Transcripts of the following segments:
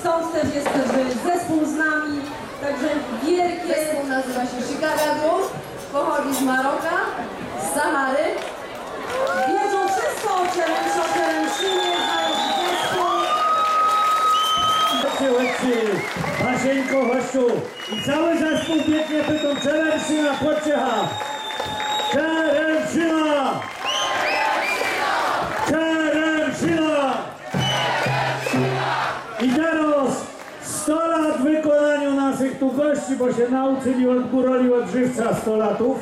Stąd też jest że zespół z nami, także wielkie... Zespół nazywa się Chicago, pochodzi z Maroka, z Sahary. Wiedzą wszystko o Cielęci, o Cielęcinie, znają zespół. Hasieńko, chodź tu. I cały zespół biegnie pytą Czeremszyna, Płociecha. Czeremszyna! Wykonaniu naszych tu gości, bo się nauczyli od góroli od żywca 100 latów.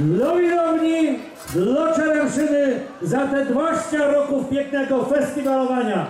Dla widowni, dla Czeremszyny za te 20 roków pięknego festiwalowania.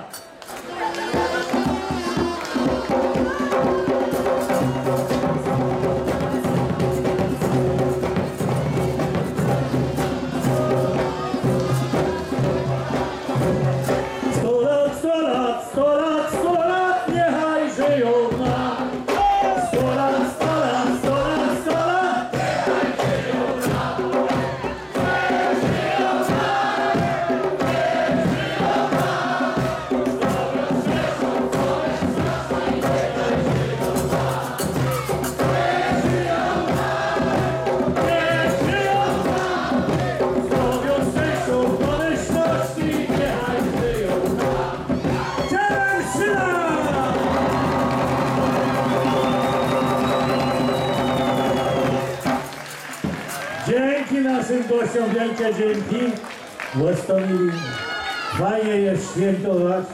Dzięki naszym gościom, wielkie dzięki. Łostomili, fajnie jest świętować,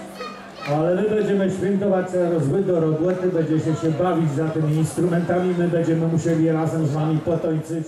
ale my będziemy świętować wy do roboty, będziecie się bawić za tymi instrumentami, my będziemy musieli razem z wami potańczyć.